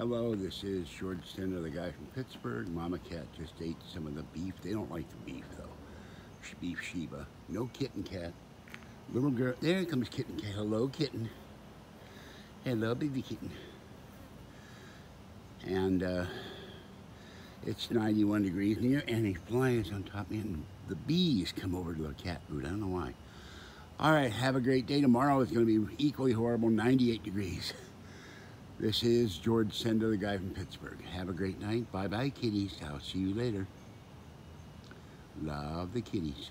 Hello, this is George Senda, the guy from Pittsburgh. Mama cat just ate some of the beef. They don't like the beef though. Beef Sheba. No kitten cat. Little girl. There comes kitten cat. Hello, kitten. Hello, baby kitten. And uh, it's 91 degrees near, and he's flying on top of me, and the bees come over to the cat food. I don't know why. All right, have a great day. Tomorrow is going to be equally horrible, 98 degrees. This is George Senda, the guy from Pittsburgh. Have a great night. Bye-bye, kitties. I'll see you later. Love the kitties.